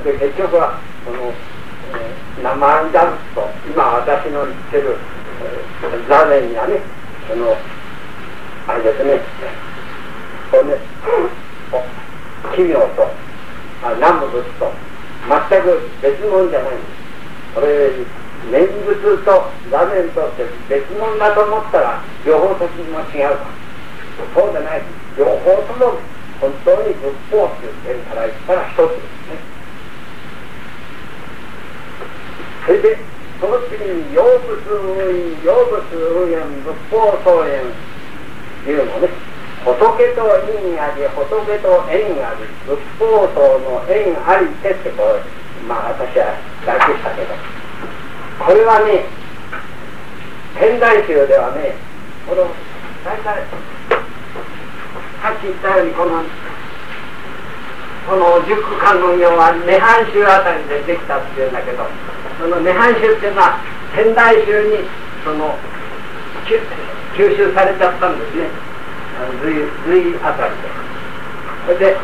で結局はその、えー、生ジャンプと今私の言ってる、えー、座禅やねそのあれですねこれね奇妙とあ南部仏と全く別物じゃない。んですこれ念仏と座禅とって別物だと思ったら両方とも違うか。そうじゃない。両方とも本当に仏法っていう点から言ったら一つですね。それでその次に養物運営養物運営仏法総縁いうのね仏と因あり仏と縁あり仏法僧の縁ありてってこうまあ私は訳したけどこれはね天台宗ではねこの大体さっき言ったようにこのこの十九観音行は涅槃宗あたりでできたっていうんだけどその涅槃宗っていうのは天台宗にその吸収されちゃったんですね。隋隋あたりで。それで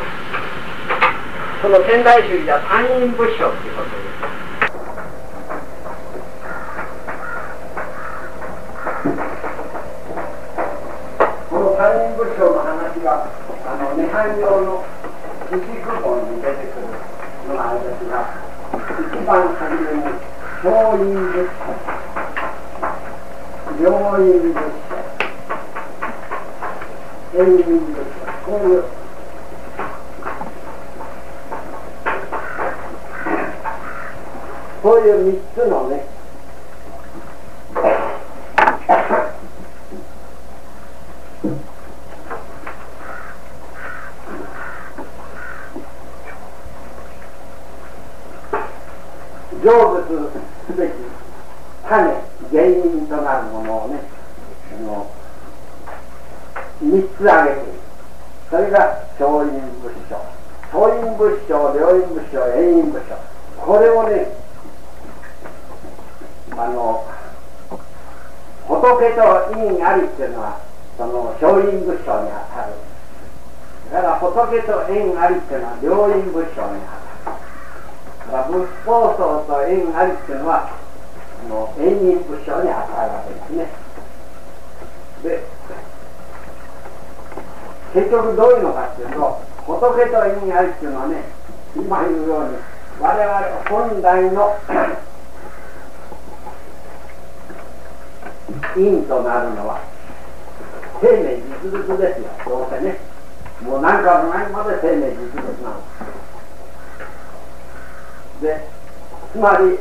その天台宗じゃ三人仏性っていうことで。すこの三人仏性の話があの涅槃用の一部本に出てくるのがあれですが一番初めに教員仏性病院仏性永遠仏性こういうこういう3つのね成仏すべき種原因となるものをねあの3つ挙げているそれが小因仏性小因仏性両因仏性遠因仏性これをねあの仏と因ありっていうのはその小因仏性にあたるだから仏と縁ありっていうのは両因仏性にあたる仏法僧と縁ありっていうのはあの縁人仏性に当たるわけですねで結局どういうのかっていうと仏と縁ありっていうのはね今言うように我々本来の因となるのは実物ですよ。どうせね。もう何かの何まで生命実物なの。でつまり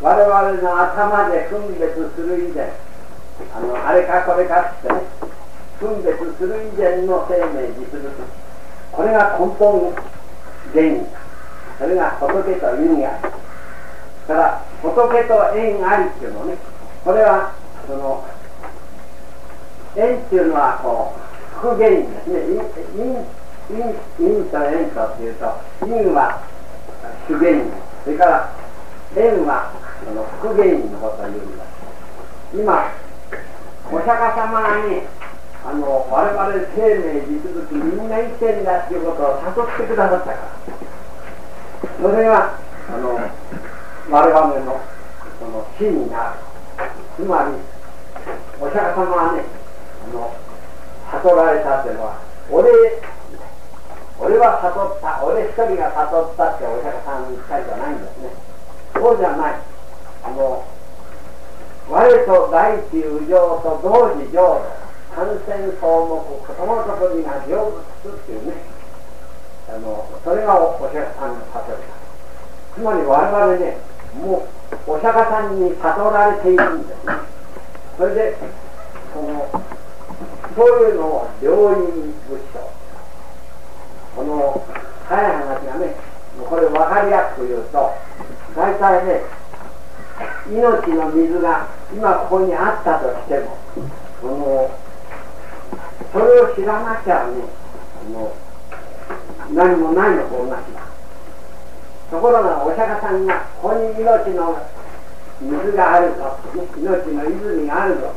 我々の頭で分別する以前あのあれかこれかってね分別する以前の生命実物これが根本原因それが仏と意味ありから仏と縁ありっていうのね。これはその縁っていうのはこう副原因ですね因因因と縁とっていうと因は主原因それから縁はその副原因のことを言うんだ今お釈迦様がねあの我々生命実物みんな生きてんだっていうことを誘ってくださったからそれがあの我々のその死になるつまりお釈迦様はねの悟られたっていうのは俺俺は悟った俺一人が悟ったってお釈迦さんに言ったじゃないんですね。そうじゃない。あの我と大地右上と同時上感染項目そのとこにが成仏っていうね。あのそれがお釈迦さんの悟りだ。つまり我々ねもうお釈迦さんに悟られているんですね。それでそのそういうのを両院仏性この早い話がねこれ分かりやすく言うと大体ね命の水が今ここにあったとしてもそのそれを知らなきゃねの何もないのと同じだ。ところがお釈迦さんがここに命の水があるぞ、命の泉があるぞ。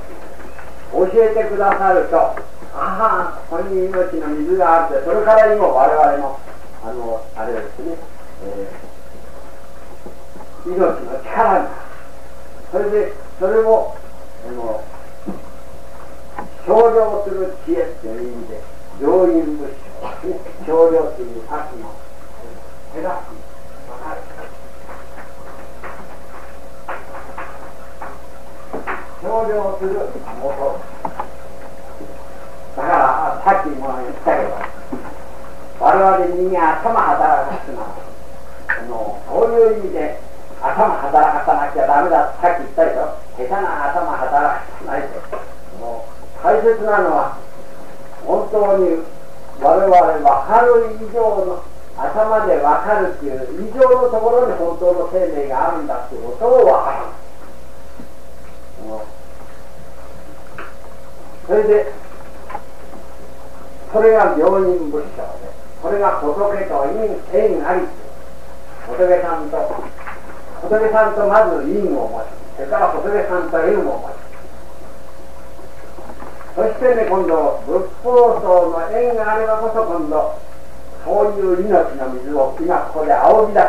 教えてくださるとああこれに命の水があって。それから今我々のあのあれですね、えー、命の力が。それでそれをあの少量する知恵っていう意味で病院物資ですね少量という先の手助け少量する元だからさっきも言ったけど我々人間頭働かすのはあのそういう意味で頭働かさなきゃダメだ。さっき言ったでしょ。下手な頭働かさないともう大切なのは本当に我々はかる以上の頭で分かるっていう以上のところに本当の生命があるんだっていうことを分からないそれでそれが病人仏教でこれが仏と因縁あり。仏さんと仏さんとまず因を持ちそれから仏さんと縁を持ちそしてね今度仏法僧の縁があればこそ今度そういう命の水を今ここで仰ぎ出す。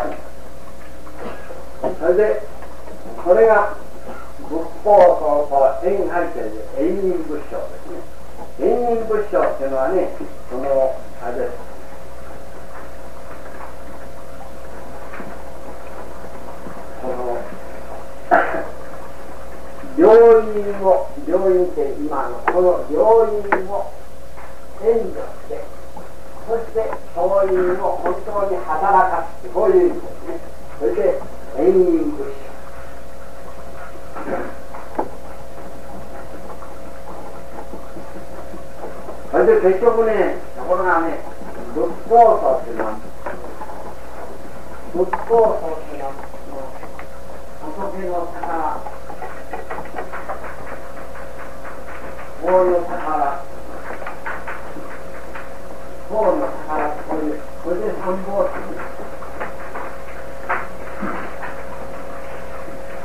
それでこれが仏法僧と縁ありという縁人仏教ですね。縁人仏教っていうのはねそのあれです。その病院を病院って今のこの病院を援助してそしてそういうのを本当に働かすこういう意味ですね。それで縁人物資それで結局ねところがね仏法僧っていうのは仏法僧っていうのは仏の宝法の宝法の宝これこれで三宝っていう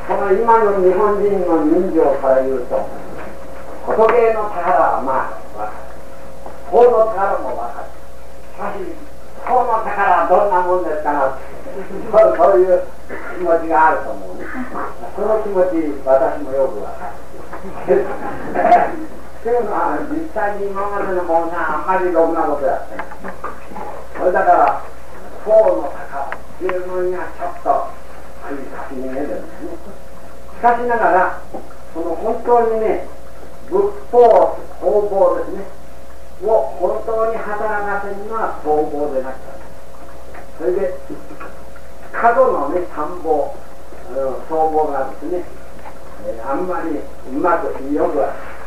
この今の日本人の人情から言うと仏の宝はまあ法の宝も分かる。しかし法の宝はどんなもんですかな。そうそういう気持ちがあると思うね。その気持ち私もよく分かるっていうのは実際に今までのものがあんまりろくなことやってない。それだから法の宝っていうのにはちょっとああいう先に見えるんですね。しかしながらその本当にね仏法方法ですね。を本当に働かせるのは方法でなくてそれで過度のね参謀総合がですね、えー、あんまりうまくよく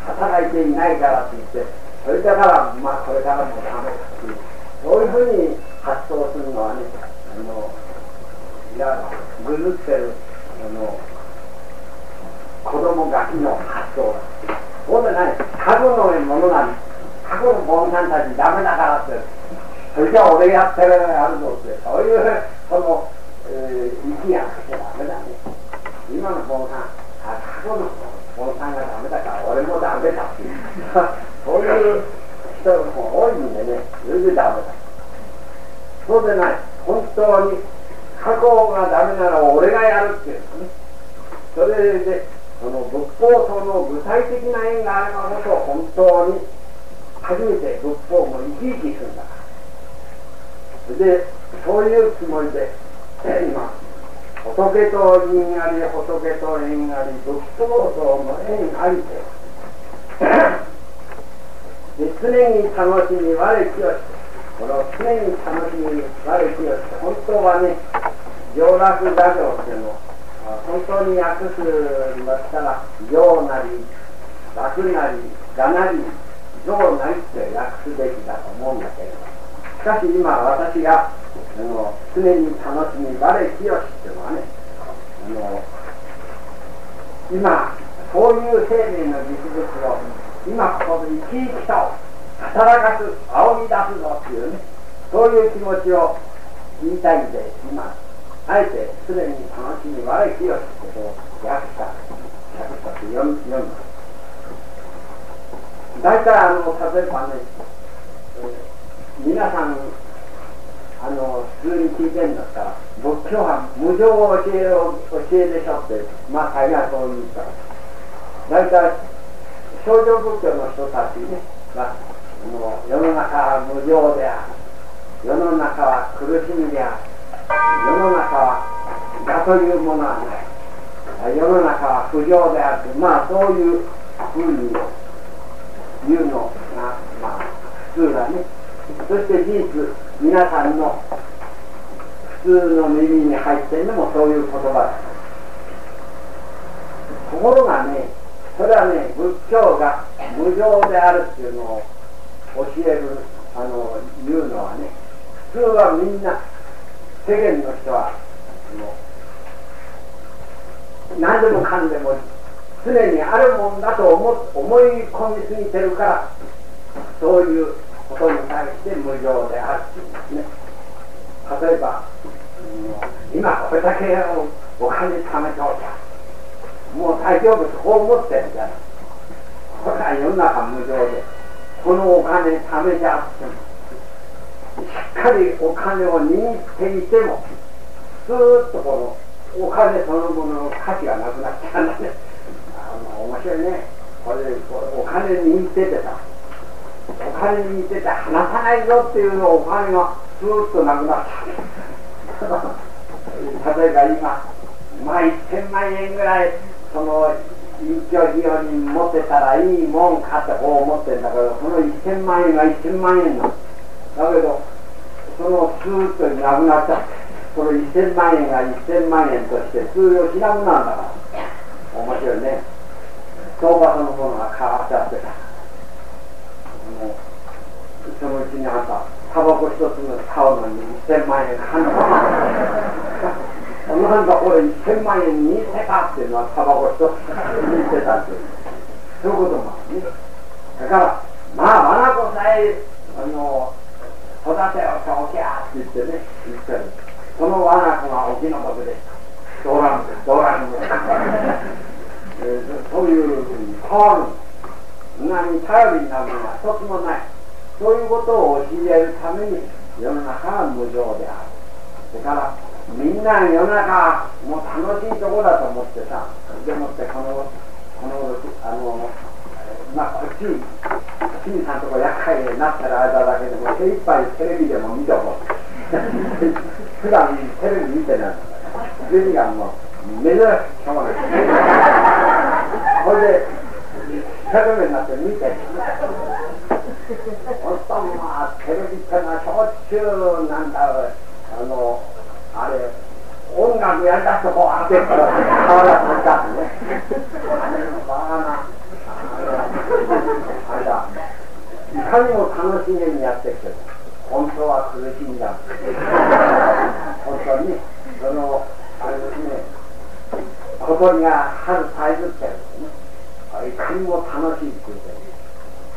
働いていないからといってそれだからまあこれからもダメだっていうそういうふうに発想するのはねあのいやぐずってるあの子供ガキの発想だそうでない。過去のものなん過去の坊さんたちダメだからってそれじゃ俺やってるやるぞってそういうその、えー、意気がなきゃダメだね今の坊さん過去の坊さんがダメだから俺もダメだっていうそういう人も多いんでねそれでダメだそうでない本当に過去がダメなら俺がやるっていうねそれでその仏法との具体的な縁があればこそ本当に初めて仏法も生き生きするんだからでそういうつもりで今仏と因あり仏と縁あり仏法との縁ありでで常に楽しみ我きよしこの常に楽しみ我きよし本当はね上楽座行っていうの本当に訳すんだったら行なり楽なりがなり上なりって訳すべきだと思うんだけれどしかし今私があの常に楽しみ我きよしっていうのはねあの今そういう生命の実物を今ここで生き生きと働かす仰ぎ出すぞっていうねそういう気持ちを言いたいんで今あえてすでに楽しみ我きよしってことを訳した訳したって読みます大体あの例えばね、えー、皆さんあの普通に聞いてんだったら仏教は無常を教えろ教えでしょってまあ大概そう言うから大体少女仏教の人たちねがもう世の中は無常である。世の中は苦しみである。世の中は我というものはない。世の中は不浄である。まあそういうふうに言うのがまあ普通だねそして事実皆さんの普通の耳に入っているのもそういう言葉ですところがねそれはね仏教が無常であるっていうのを教えるあの言うのはね普通はみんな世間の人は何でもかんでも常にあるもんだと思思い込みすぎてるからそういうことに対して無常であるっていうんですね。例えば今これだけお金貯めておきゃもう大丈夫とこう思ってるじゃない。これは世の中無常でこのお金貯めちゃってもしっかりお金を握っていてもずっとこのお金そのものの価値がなくなっちゃうんだね。面白いね。これお金握っててさ。お金握ってて離さないぞっていうのをお金がずっとなくなっちゃう例えば今まあ1000万円ぐらいその隠居費用に持ってたらいいもんかってこう思ってんだけどその1000万円が1000万円なの。だけどそのスーッとなくなっちゃってその1000万円が1000万円として通用しなくなるんだから。面白いね。相場そのものが変わっちゃって。たもうそのうちにあんたタバコ一つ買うのに1000万円かかんななんだこれ1000万円にせたっていうのはタバコ一つにせたっていう。そういうこともあるね。だからまあ我が子さえあの育てをしておきゃって言ってね言ってるその我が子がお気の毒ですドラムでドラムですそういうふうに変わる。何に頼りになるのは一つもない。そういうことを教えるために世の中は無常である。それからみんな世の中もう楽しいとこだと思ってさでもってこのこのあのまあこっち金さんとこ厄介になってる間だけでも精一杯テレビでも見とこう普段テレビ見てない。テレビがもう目覚まししょうがないこれで一生懸命になって見てほんとまあテレビってのはしょっちゅうなんだあのあれ音楽やりだすとこう当てたら顔が飛んだねあれのバカなあれだいかにも楽しげにやってきてる本当は苦しみだ本当にそのあれですね小鳥が春咲いずってるんですね。いかにも楽しいって言って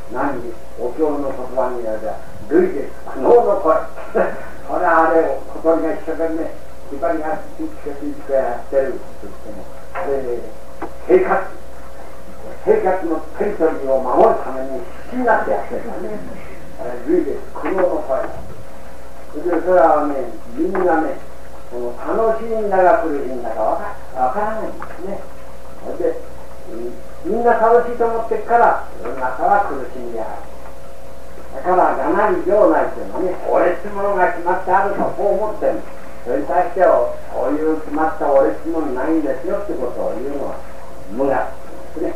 何お経の言葉にやれば類で苦悩の声。これはあれ小鳥が一生懸命縛りがついてついてやってるって言ってもで生活生活のテリトリーを守るために必死になってやってるからね。あれ類です。苦悩の声。それでそれはねみんなね楽しいんだか苦しいんだかわかわからないんですね。で、みんな楽しいと思ってから世の中は苦しみである。だからがなり行内っていうのはね俺ってものが決まってあるとこう思ってる。それに対してはこういう決まった俺ってものないんですよってことを言うのは無駄ですね。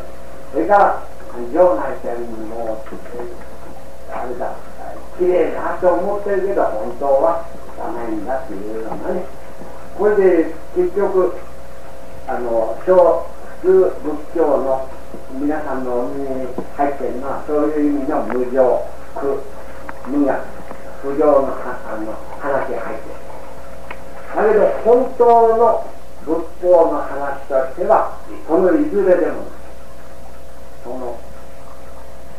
それから行内ってもうあれだきれいだと思ってるけど本当はがないんだっていうようなねこれで結局あの小普通仏教の皆さんのお耳に入っているのはそういう意味の無常苦無が不浄のあの話が入っている。だけど本当の仏法の話としてはそのいずれでもその、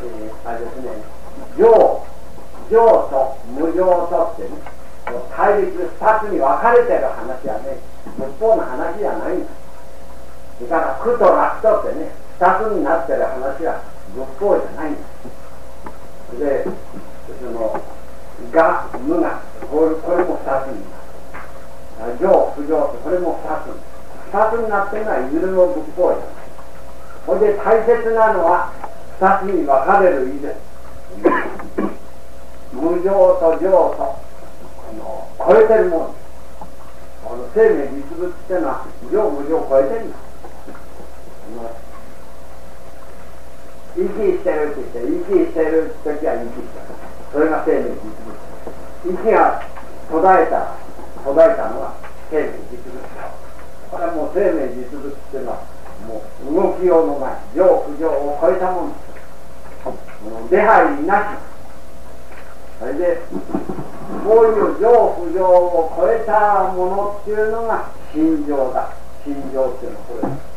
えー、あれですね常常と無常とってね対立二つに分かれてる話はね仏法の話じゃないんだそれから苦と楽とってね二つになってる話は仏法じゃないんだでそのが、無が、これこれも二つになる。上、不上とこれも二つに二つになってるのはいずれも仏法や。ほいで大切なのは二つに分かれる以前。無常と上と、あの、超えてるもん。この生命実物ってのは、上無常を超えてるんだ。息してるって言って、息してる時は息してる。それが生命実物。息が途絶えた、途絶えたのは生命実物だ。これはもう生命実物っていうのは、もう動きようのない、上不上を超えたもの。もう出入りなし。それで、こういう上不上を超えたものっていうのが心情だ。心情っていうのはこれ。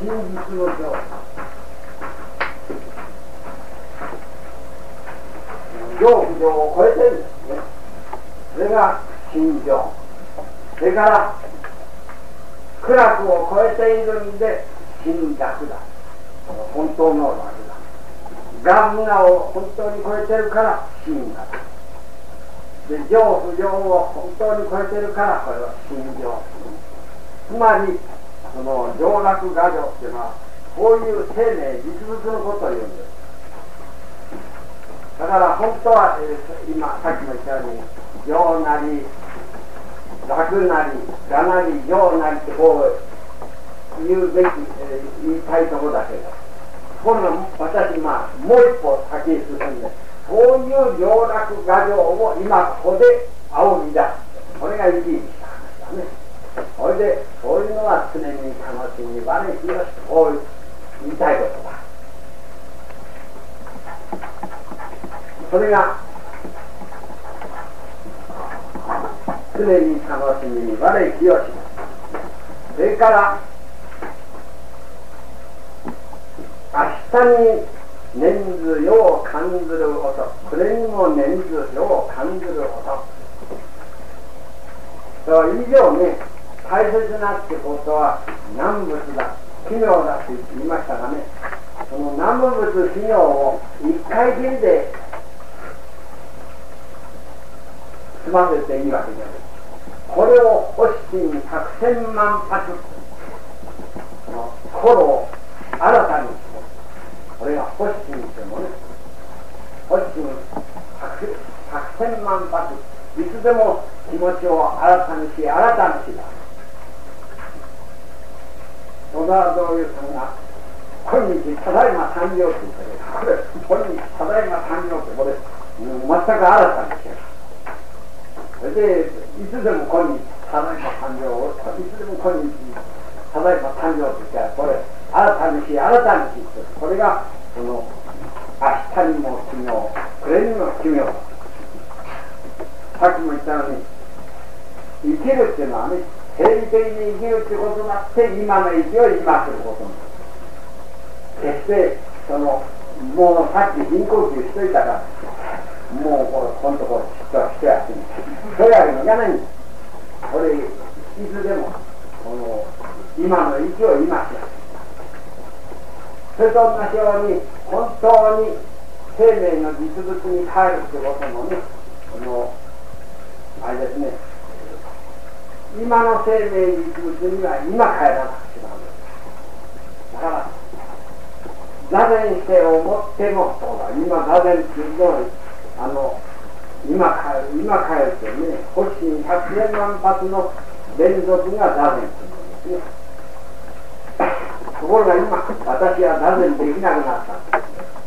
真実の情情不情を超えてるんですねそれが心情それから苦楽を超えているんで心楽だ本当の楽だがんがを本当に超えてるから心楽で情不情を本当に超えてるからこれは心情つまりその上楽画女っていうのはこういう生命実物のことを言うんです。だから本当は、えー、今さっきも言ったように上なり楽なりがなり上なりってこう言うべき、えー、言いたいところだけどこれは私まあもう一歩先に進んでそういう上楽画女を今ここで仰ぎ出すこれが生き生きした話だね。それでそういうのは常に楽しみ悪いよしこう言いたいことだそれが常に楽しみに悪い清しそれから明日に念ずよう感ずること。暮れにも念ずよう感ずること。以上ね大切なってことは南仏だ。奇妙だって言いましたがね。その南仏奇妙を一回きりで済ませていいわけじゃない。これを星に百千万発の心を新たにしてこれが星にしてもね星に百千万発いつでも気持ちを新たにし新たにしだ。野田道友さんが今日ただ。いま誕生って言ったけどこれ今日ただ。いま誕生ってこれ、全く新たにしてそれでいつでも今日ただ。いま誕生をいつでも今日ただ。いま誕生って言ったらこれ新たにし新たにしってこれがその明日にも奇妙暮れにも奇妙さっきも言ったように生きるっていうのはね定理的に生きるってことになって今の息を今することになる決してそのもうさっき人工吸しといたからもうこれこのところ人は人やってそれやけどいかないんですこれいつでもこの今の息を今しやそれと同じように本当に生命の実物に帰るってこともねこのあれですね今の生命実物には今帰らなくちゃダメだから座禅して思っても今座禅っていうのはあの今帰る今帰るってね星に百千万発の連続が座禅っていうんですね。ところが今私は座禅できなくなった。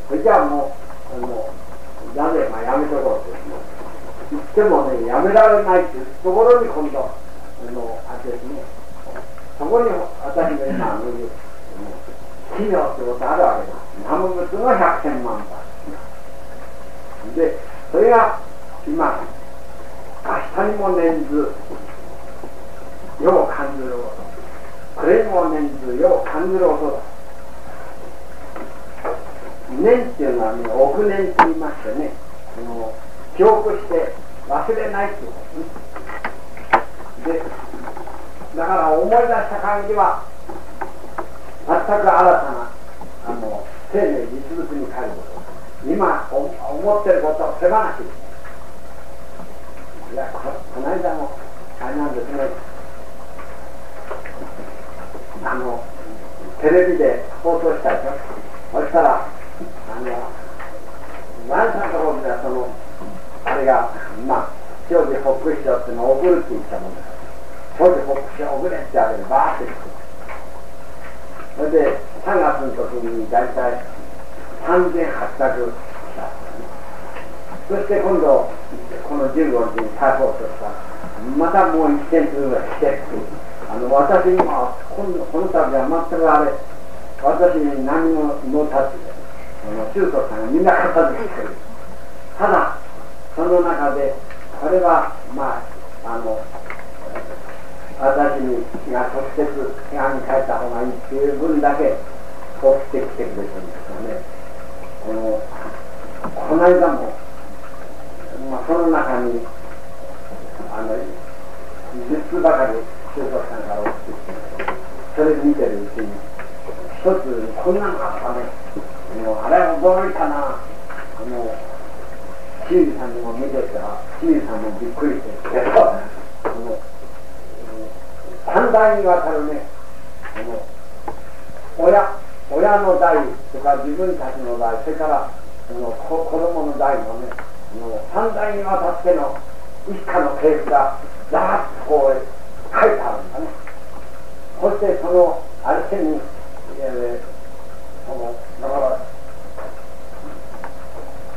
それじゃあもうあの座禅はやめとこうって言ってもねやめられないっていうところに今度あのあれですね。そこに私の今の言う奇妙ってことあるわけだ。南無仏の百千万発でそれが今明日にも念ずよう感じること。これも念ずよ感じること。だ念っていうのはね億年と言いましてね。その記憶して忘れないっていうこと。ですねでだから思い出した限りは全く新たなあの生命実物に変えること。今思ってることを手放しいやここの間もあれなんですね。あのテレビで放送したでしょ？そしたらあのワンさんのところではそのあれがまあ長寿北師匠っていうのを送るって言ったもんだ。から長寿北師匠送れってあれでバーって言って。それで3月の時に大体3800そして今度この15日に逮捕とした。またもう1点数ぐらい来てあの私にはこのこの度は全くあれ私に何もの立つあの中途さんがみんな片付けてる。ただその中でこれはまああの私にが直接手紙書いた方がいいっていう分だけ送ってきてくれてるんですよね。このこの間も、まあ、その中にあの3つばかり中国さんから送ってきてそれ見てるうちに一つこんなのがあったねもうあれは驚いたなもう清水さんにも見てたら清水さんもびっくりして三代にわたるね親親の代とか自分たちの代それからその子供の代のね三代にわたっての一家の系譜がざーっとこう書い。てあるんだねそしてそのあれに、えー、そのだから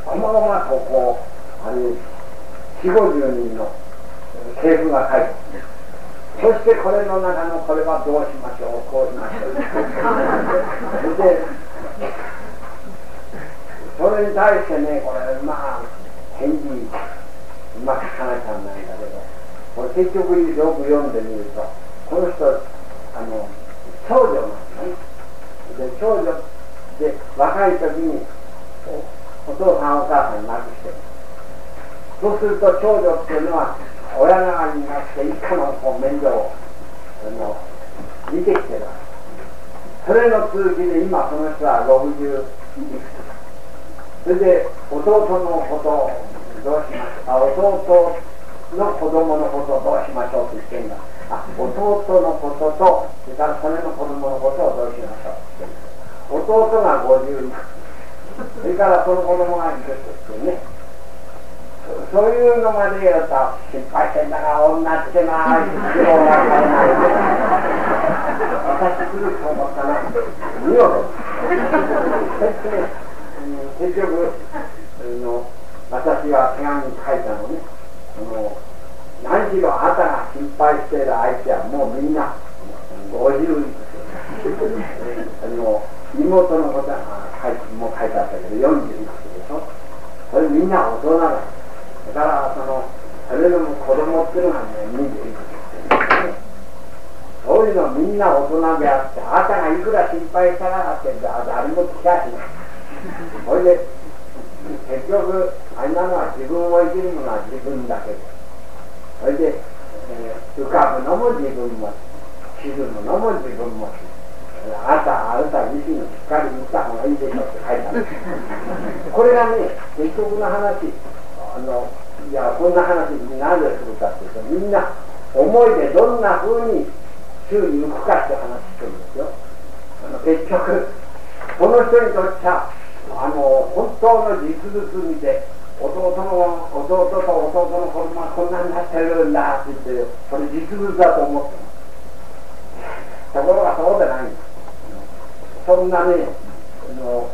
細々とこうあれ四五十人の系譜が書いてあるそしてこれの中のこれはどうしましょうこうしましょうでそれに対してねこれまあ返事うまく話さないんだけど。これ結局よく読んでみるとこの人あの長女なんですね。で長女で若い時にお父さんお母さんに亡くしてるそうすると長女っていうのは親側になって一家のこう面倒をの見てきてるそれの続きで今その人は60いくつそれで弟のことをどうしましょう弟の子供のことをどうしましょうって言ってんだあ弟のこととそれからそれの子供のことをどうしましょうって弟が50それからその子供がいくつってね。そういうのまでやると心配してんだが女ってのは苦労がからないで私来ると思ったら見事そして、結局の私は手紙に書いたのね。の何しろあなたが心配している相手はもうみんな50いくあの妹のことはもう書いてあったけど40いくつでしょ。それみんな大人だだからそのそれでも子供っていうのがね見て。いくそういうのみんな大人であってあなたがいくら心配したらって誰も聞かしないそれで結局あれなのは自分を生きるのは自分だけ。でそれで、えー、浮かぶのも自分も沈むのも自分もあなたあなた自身しっかり見た方がいいでしょうって書いてある。これがね結局の話。あのいやこんな話になぜするかっていうとみんな思いでどんなふうに宙に浮くかって話してるんですよ。あの結局この人にとっちゃあの本当の実物見て弟の弟と弟の子供はこんなになってるんだって言ってこれ実物だと思ってます。ところがそうでないんですそんなねの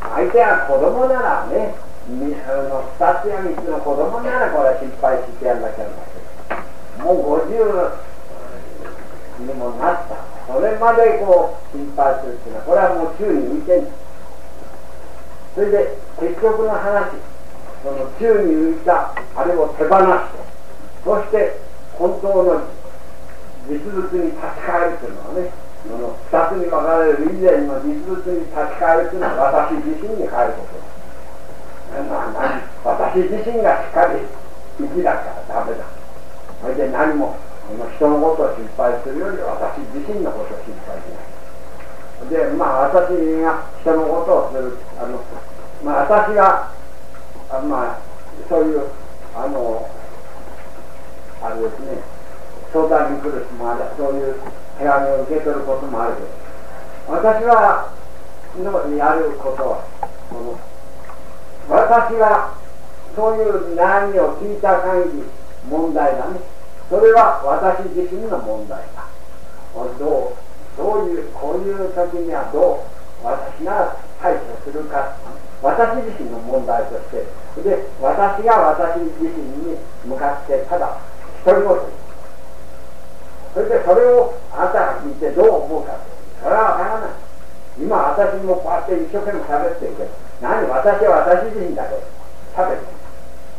相手は子供ならねの2つや3つの子供ならこれは失敗してやんなきゃなもう50にもなった。それまでこう心配するっていうのはこれはもう宙に浮いてんそれで結局の話その宙に浮いたあれを手放してそして本当の実物に立ち返るというのはねその2つに分かれる以前の実物に立ち返るというのは私自身に変えることです私自身がしっかり生きだからダメだそれで何も人のことを心配するより私自身のことを心配しない。でまあ私が人のことをするあの、まあ、私があまあそういうあのあれですね相談に来る人もあるそういう手紙を受け取ることもあるけど私はのやることはこの私がそういう悩みを聞いた限り問題だね。それは私自身の問題だ。どう？どういうこういう時にはどう私が対処するか。私自身の問題として。で私が私自身に向かってただ独り言それでそれをあなたが聞いてどう思うかそれはわからない。今私もこうやって一生懸命喋ってるけど何私は私自身だけ喋って。る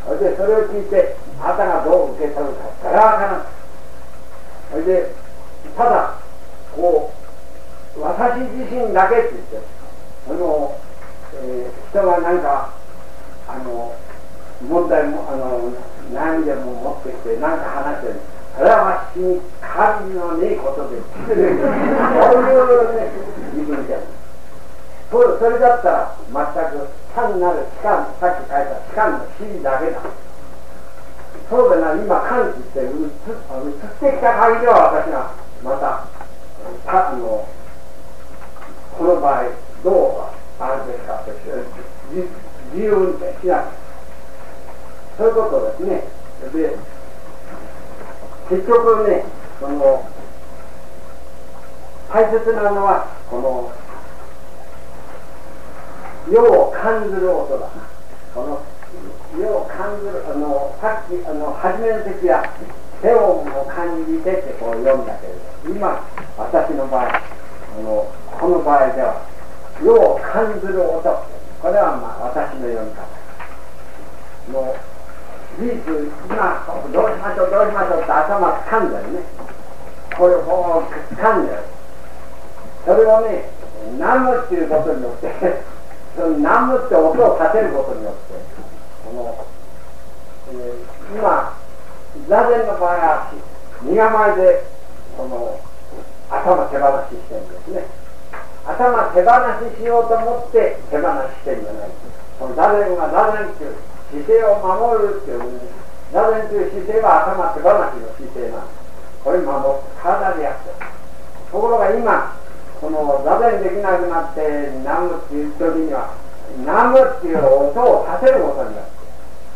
それでそれを聞いてあなたがどう受け取るかそれはわからない。それでただこう私自身だけって言ってその、えー、人が何かあの問題もあの悩みでも持ってきて何か話してるそれは私に神のねえことで。そういうね自分じゃ。そそれだったら全く単なる期間さっき書いた期間の指示だけだ。そうだな今感知して映ってきた限りは私がまたあのこの場合どうあるべきかとして自由運転しないそういうことですね。で結局ねその大切なのはこの世を感じる音だ。この世を感じるあのさっきあの初めの時は手を感じてってこう読んだけれど。今私の場合あのこの場合では世を感じる音これはまあ私の読み方。もう事実今どうしましょうどうしましょうって頭掴んでるねこれを掴んでる。それをねナムっていうことによって そのナムって音を立てることによってこの、えー、今座禅の場合は身構えでその頭手放ししてるんですね。頭手放ししようと思って手放ししてるんじゃない。その座禅が座禅っていう姿勢を守るっていう座禅という姿勢は頭手放しの姿勢なんです。これ守って体でやってる。ところが今この座禅できなくなって南無っていう時には南無っていう音を立てることによって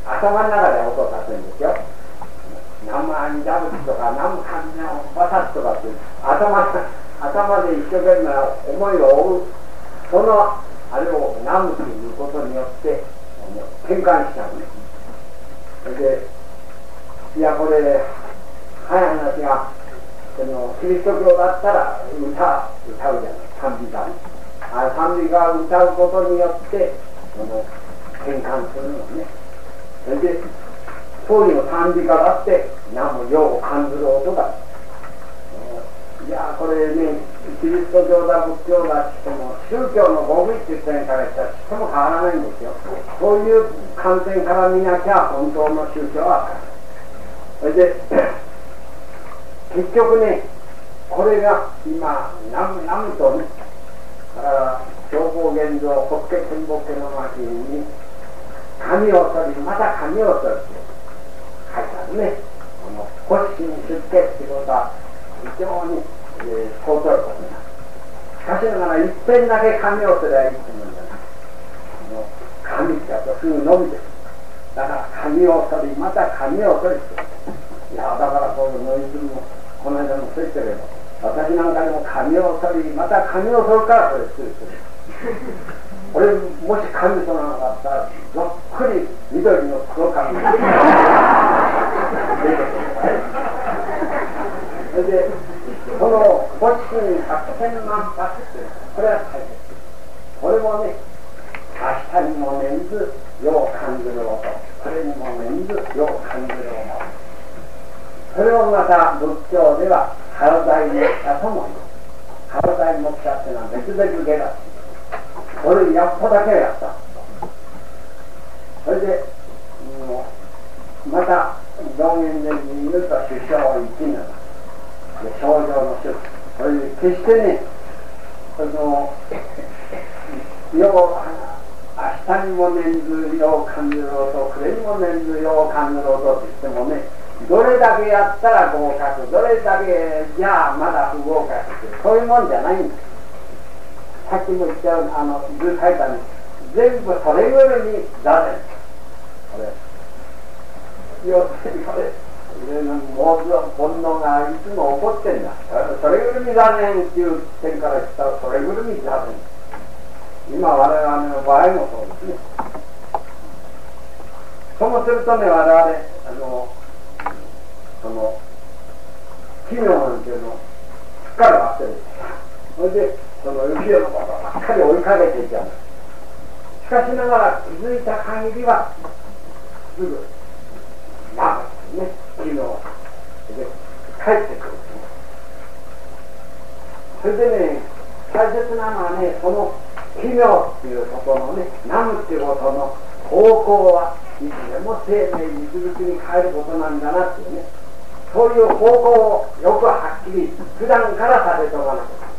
頭の中で音を立てるんですよ。南無阿弥陀仏とか南無漢字の菩薩とかって頭頭で一生懸命思いを追うそのあれを南無ということによって転換しちゃうねそれでいやこれ早い話がそのキリスト教だったら歌歌うじゃない賛美歌あ賛美歌を歌うことによってその転換するのね。それで当時の賛美歌だって何も世を感じる音だ。いやこれねキリスト教だ仏教だっても宗教の合意っていう点からしたらちっとも変わらないんですよ。そういう観点から見なきゃ本当の宗教はそれで 結局ねこれが今南南とねから情報現像国家天保家の巻に紙を取りまた紙を取るって書いあるねこの骨子に出家っていうことは非常に、えー、尊いことになるしかしながら一遍だけ紙を取りゃいいってもんじゃない紙だとすぐ伸びてるだから紙を取りまた紙を取りっていやだからこういうノイズもこの間もついてれば私なんかでも髪を取りまた髪を取るからこれついてる俺もし髪取らなかったらざっくり緑の黒髪それでこの墓地に百千万発ってこれは大切これもね明日にも念ず世を感じる音これにも念ず世を感じる音それをまた仏教では体に木者とも言う体に木者っていうのは別々下だこれやっぽだけやったそれでもうまた道元で見ると首相一年で症状の種これ決してねその明日にも念ずよう感じろと暮れにも念ずよう感じろとって言ってもねどれだけやったら合格どれだけじゃあまだ不合格ってそういうもんじゃないんですさっきも言ったようにあの図書いたに全部それぞれに出せこれ要するにこれもう煩悩がいつも起こってんだそれぐるみだねっていう点から言ったらそれぐるみだね今我々の場合もそうですねともするとね我々あのその奇妙なんていうのすっかり忘れてそれでその後ろのことばっかり追いかけていっちゃうしかしながら気づいた限りはすぐね昨日で帰ってくるそれでね大切なのはねその奇妙っていうことのねナムっていうことの方向はいつでも生命実物に変えることなんだなっていうねそういう方向をよくはっきり普段からされておかなきゃ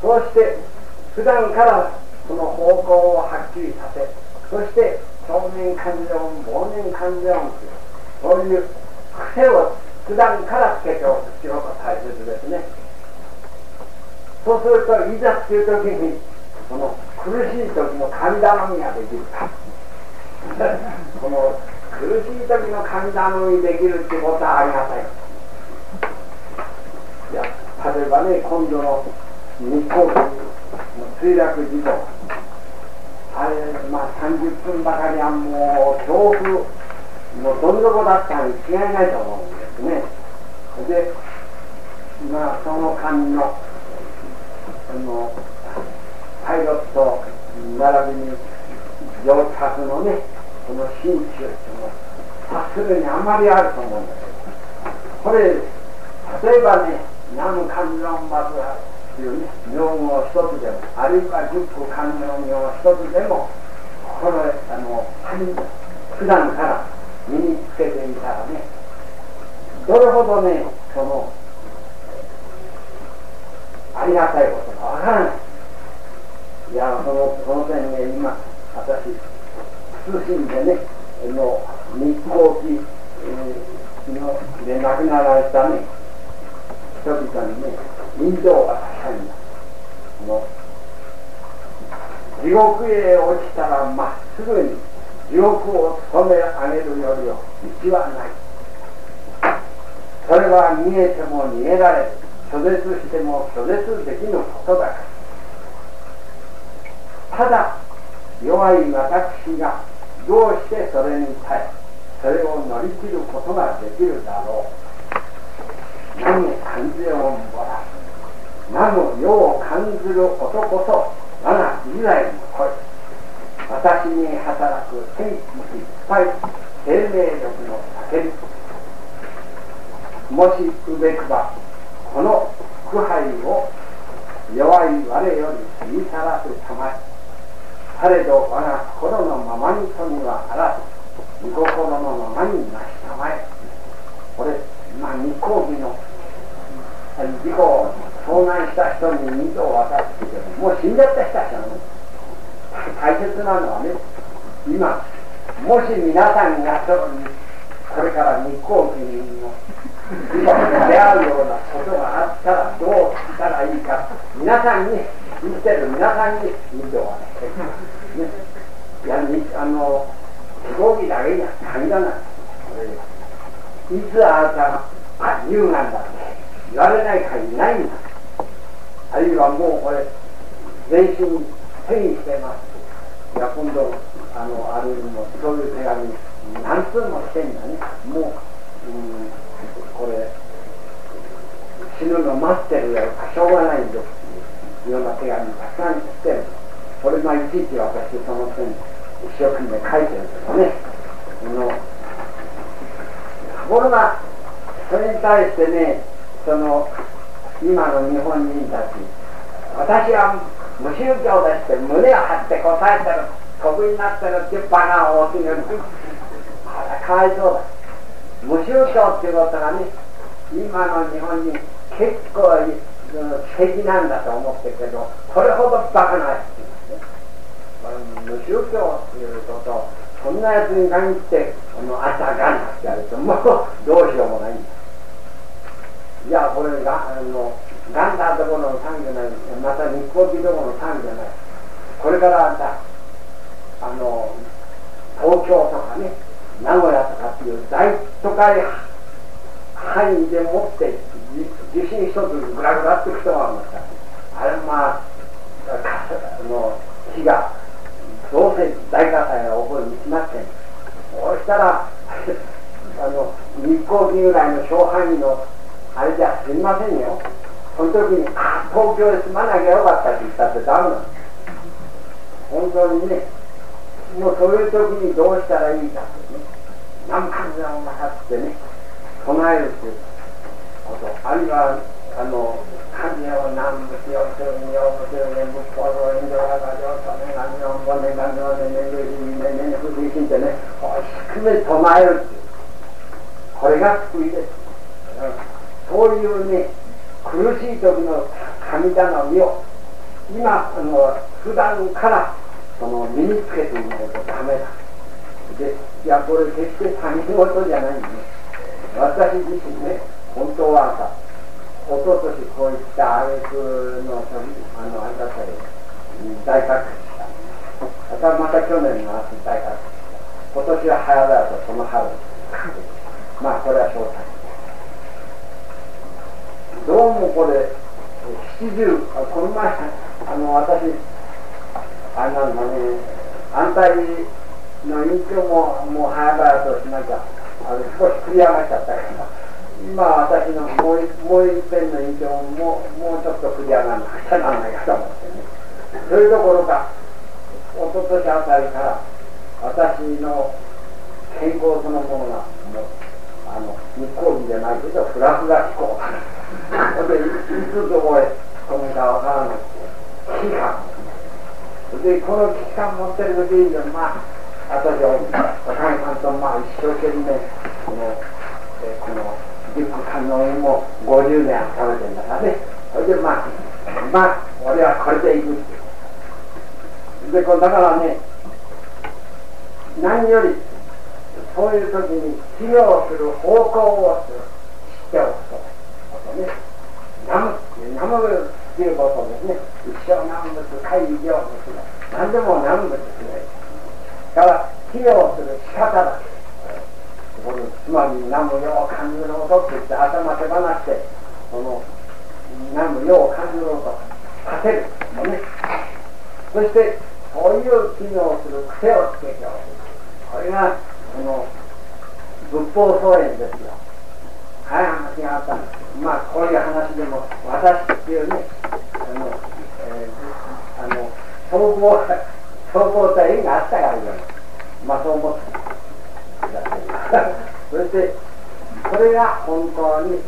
そうして普段からその方向をはっきりさせそして少年感情忘年感情というそういう癖を普段からつけておく必要が大切ですね。そうするといざっていう時にその苦しい時の神頼みができる。この苦しい時の神頼みできるってことはありがたいいや例えばね今度の日航機の墜落事故。あれまあ30分ばかりはもう恐怖。もうどん底だったに違いないと思うんですね。でまあその間のそのパイロット並びに乗客のねこの心中っていうのは察するにあまりあると思うんだけどこれ例えばね南無観音幕っていうね名号一つでもあるいは十個観音名一つでもこれあの普段から身につけていたらねどれほどねそのありがたいことかわからない。いやそのその点ね今私通信でねの日航機、えー、ので亡くなられたね人々にね人情が高いんだ。の地獄へ落ちたらまっすぐに地獄を染め上げるよりは道はない。それは逃げても逃げられ拒絶しても拒絶できぬことだから。ただ弱い私がどうしてそれに耐えそれを乗り切ることができるだろう。何感じをもらう何の世を感じることこそ我が時代の声私に働く天気いっぱい生命力の叫びもしうべくばこの苦杯を弱い我より言いさらすたまえされど我が心のままにとにはあらず御心のままになしたまえこれまあ日光儀の事故を遭難した人に水を渡すけどもう死んじゃった人たちなの大切なのはね今もし皆さんがこれから日光儀の今出会うようなことがあったらどうしたらいいか皆さんに生きてる皆さんに水を渡してね。いやあの飛行機だけには限らない。いつあなたがあ乳がんだって言われないかいないんだ。あるいはもうこれ全身転移してます。いや今度あのあるもそういう手紙何通もしてんだね。もう、うん、これ死ぬの待ってるやろしょうがないんです。いうような手紙たくさん来てる。それまあいちいち私その点一生懸命書いてるけどね。のところがそれに対してねその今の日本人たち私は無宗教ですって胸を張って答えてる得意になってるっていうバカを大きにあらかわいそうだ無宗教っていうことがね今の日本人結構奇跡なんだと思ってるけどこれほどバカな人ですね無宗教っていうことそんなやつに限ってこのあたがんってやるともうどうしようもないんだいやこれがあのガンダーどころの産業ないまた日光機どころの産業ないこれからあんたあの東京とかね名古屋とかっていう大都会範囲でもって地震一つグラグラってくとは思った。あれまああの火がどうせ大火災が起こるに決まってんそうしたら あの日光期ぐらいの小範囲のあれじゃすみませんよ。その時に「あ東京で住まなきゃよかった」って言ったってダメなの。本当にねもうそういう時にどうしたらいいかってね何回も分かってね唱えるっていうこと。あるいはあの神を南部しようとにようとよね仏法の遠慮ががようとね何をもね何をねねねねねね不思議ってね低め唱えるっていうこれが救いです、そういうね苦しい時の神頼みを今あの普段からその身につけていないとダメだ。でいやこれ決して他人事じゃないんで、ね、私自身ね本当はさおととしこういったあげくのあのあれだったり大活躍した。またまた去年の秋大活躍した。今年は早々とその春。まあこれは正体。どうもこれ七十あこの前あの私あれなんだね安泰の隠居ももう早々としなきゃあの少し繰り上がっちゃったから今私のもうもう一遍の隠居ももうちょっと繰り上がらなくちゃならないかと思ってね。そういうところか一昨年あたりから私の健康そのものがもうあの日光日じゃないけどフラフラ気候それでいつどこへ飛ぶかわからない危機感でこの危機感持ってる時にまあ私はおかみさんとまあ一生懸命この,、えこのリップ観音も50年食べてんだからねそれでまあまあ俺はこれでいくってでこだからね何よりそういう時に治療する方向を知っておくとね。ナムナムっていうことですね。一生南仏、会議業物何でも南仏ですね。だから治療する仕方だ。このつまり南無よう感じる音って言って頭手放してその南無よう感じる音させるのね。そしてそういう機能する癖をつけておく。これがこの仏法総演ですよ。早い話があったんですまあこういう話でも私っていうねあの、えー、あの総合総合と縁があったから言うまあそう思ってそしてそれが本当に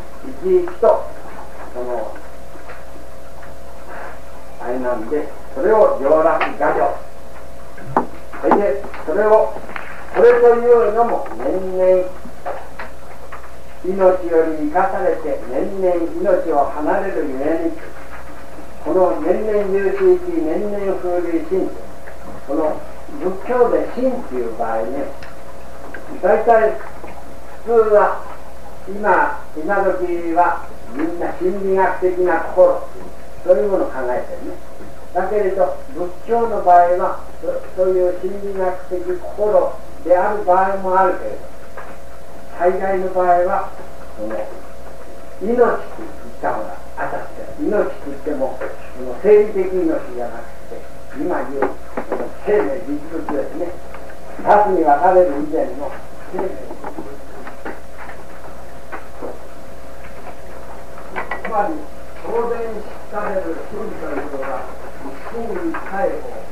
生き生きとそのあれなんでそれを上楽画上それでそれをそれというのも年々命より生かされて年々命を離れるゆえにこの年々有志き年々風流心この仏教で心っていう場合ね大体普通は今今時はみんな心理学的な心そういうものを考えてるね。だけれど仏教の場合はそういう心理学的心である場合もあるけれど災害の場合はその命と言った方が当たって命と言ってもその生理的命じゃなくて今言うその生命実物ですね。2つに分かれる以前の生命つまり当然される真というのが真に逮捕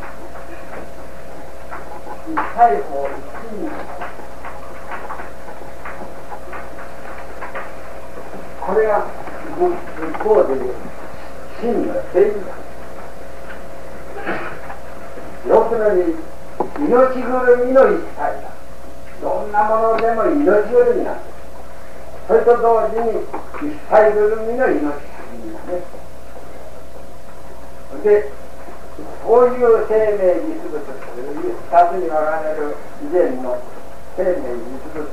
逮捕一心これが一方で真の正義だ要するに命ぐるみの一体だどんなものでも命ぐるみなんですそれと同時に一体ぐるみの命ぐるみだねでこういう生命実物二つに分かれる以前の生命実物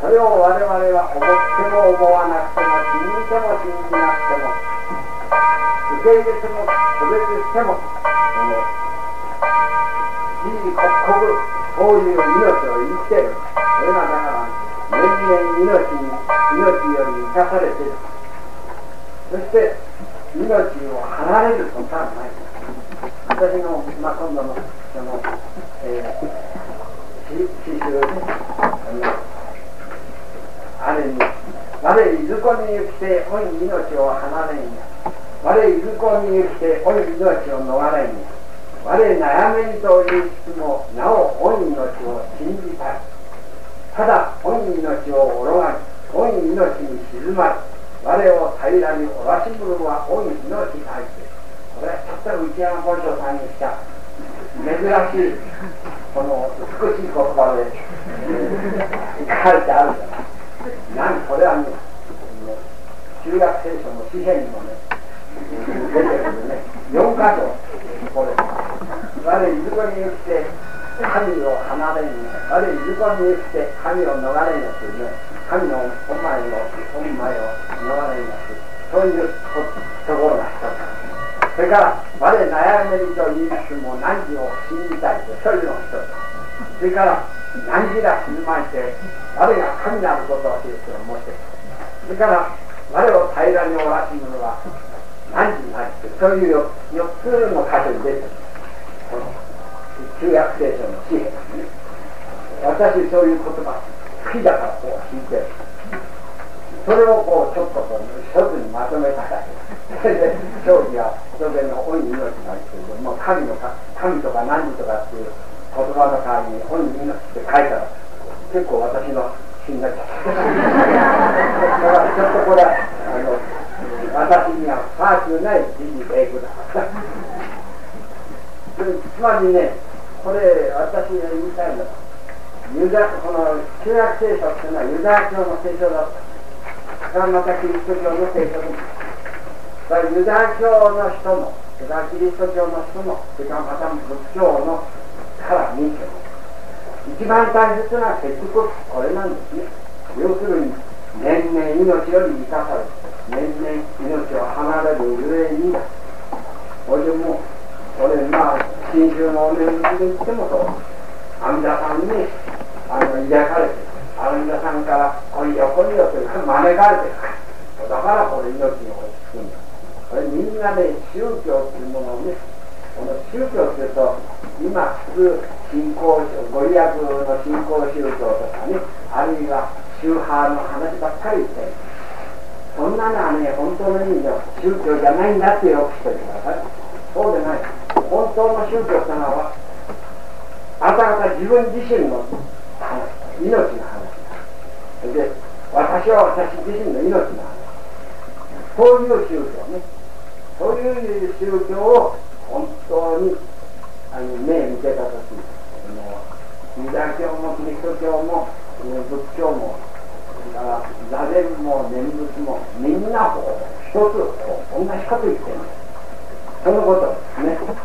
それを我々は思っても思わなくても信じても信じなくても受け入れても区別しても日々刻々こういう命を生きてる。されているそして命を離れることはない私の、まあ、今度のその、えー、詩集であれに「我いずこに行きておい命を離れんや」「我いずこに行きておい命を逃れんや」「我悩めんと言いつつもなおおい命を信じたい」「ただおい命をおろがにおい命に静まる」我を平らにおらしむるはおい命大いこれはちょっと内山本庄さんにした珍しいこの美しい言葉で、書かれてあるんだ。何これはね中学聖書の詩篇にもね出てるんでね4箇所これ。我いずこに行って神を離れん我いずこに行って神を逃れんよというね。神のお前をお前を逃れんよというそういうところが一つそれから我悩めると言いつつも何時を信じたいとそういうのが一つそれから何時ら静まして我が神なることを知ると思ってそれから我を平らにおらしむのは何時何時そういう4つの箇所に出てるこの旧約聖書の詩篇ですね私そういう言葉好きだからこう聞いてそれをこうちょっとこう一つにまとめただけ。それで教義は人間の恩に命があるけれども神の神とか何とかっていう言葉の代わりに恩に命って書いたら結構私の死になっちゃった。だからちょっとこれあの私にはファーチューない事英語だつまりねこれ私が言いたいのはユダこの旧約聖書っていうのはユダヤ教の聖書だったがまたキリスト教の聖書ですだからユダヤ教の人もそれからキリスト教の人もそれからまた仏教のから見ても一番大切なのは結局これなんですね要するに年々命より生かされ年々命を離れるゆえにだ俺も俺まあ新州のお念仏で言ってもそう。阿弥陀さんにあの抱かれて阿弥陀さんから来いよ来いよという招かれてるだからこれ命に落ち着くんだこれみんなで宗教っていうものをねこの宗教っていうと今普通信仰ご利益の信仰宗教とかねあるいは宗派の話ばっかり言ってそんなのはね本当の意味では宗教じゃないんだってよくしておいてくださいそうでない本当の宗教ってのはあたかた自分自身の命の話だで私は私自身の命の話そうい。う宗教ねそういう宗教を本当にあの目向けた時ユダヤ教もキリスト教も仏教もだから座禅も念仏もみんな一つ同じこと言ってるそのことですね。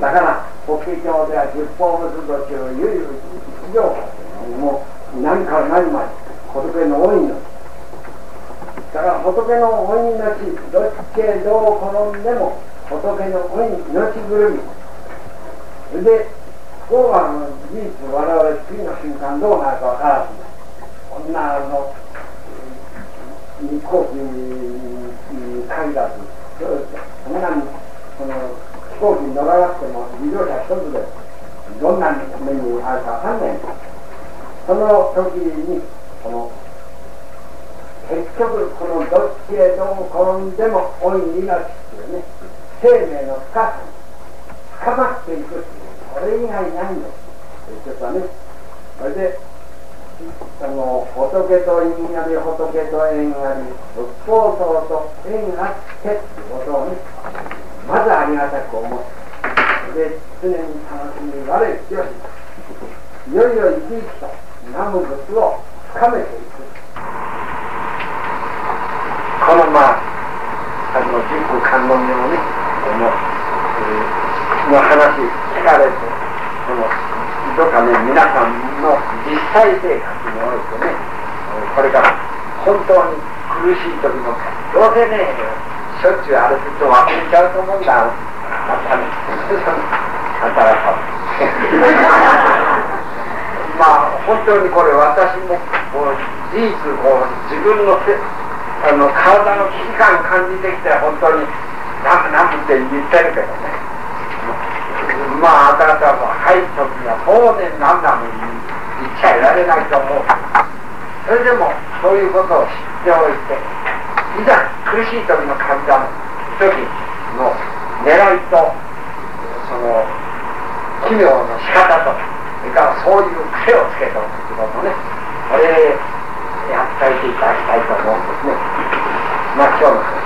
だから法華経では十方仏土地をゆい以上もう何から何まで仏の多いのだから仏の恩命どっちへどう転んでも仏の恩命ぐるみで不幸は事実我々次の瞬間どうなるか分からずこんなあの飛行機に限らずそんなにこの飛行機に乗らなくても自動車一つでどんな目にあるか分かんないその時にこの結局このどっちへどう転んでも老い命っていうね生命の深さに深まっていくっていうこれ以外ないのということはねそれでその仏と因あり仏と縁あり仏法僧と縁あってってことをねまずありがたく思ってで常に楽しみ我よしいよいよ生き生きと南無仏を深めていくこのまああの人工観音でもね、えの話聞かれてそのどうかね皆さんの実際生活においてねこれから本当に苦しい時もどうせねしょっちゅうあれずっと忘れちゃうと思うんだ。またね働かまあ本当にこれ私もこう事実こう自分のせあの体の危機感感じてきて本当にナムナムって言ってるけどね。まああなたも入る時には当然ナムナム言っちゃいられないと思う。それでもそういうことを知っておいていざ苦しい時の患者時の狙いとその奇妙の仕方とそれからそういう癖をつけておくということねこれやっていていただきたいと思うんですね。まあ今日の